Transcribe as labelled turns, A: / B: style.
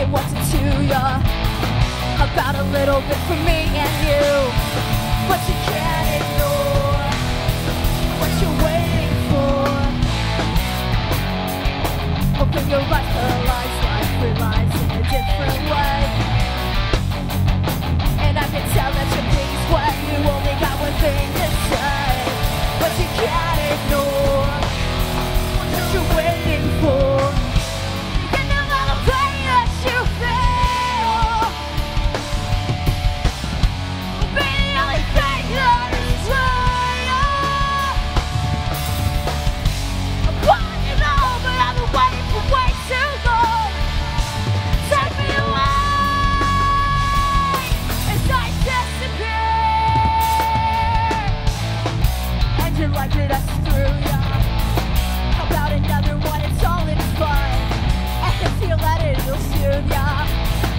A: it, what's it to ya? About a little bit for me and you. acted like that screw ya. Another one, it's all in fun. You'll ya.